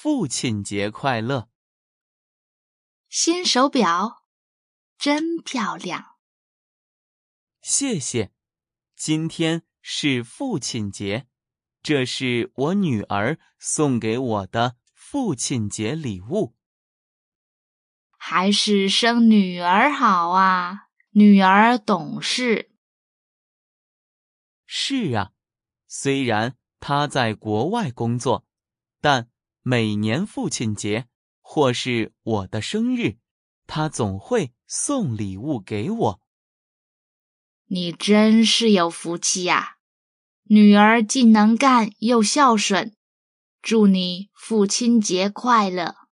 父亲节快乐。新手表真漂亮，谢谢。今天是父亲节，这是我女儿送给我的父亲节礼物。还是生女儿好啊，女儿懂事。是啊，虽然她在国外工作，但每年父亲节或是我的生日，他总会送礼物给我。你真是有福气呀，女儿既能干又孝顺。祝你父亲节快乐！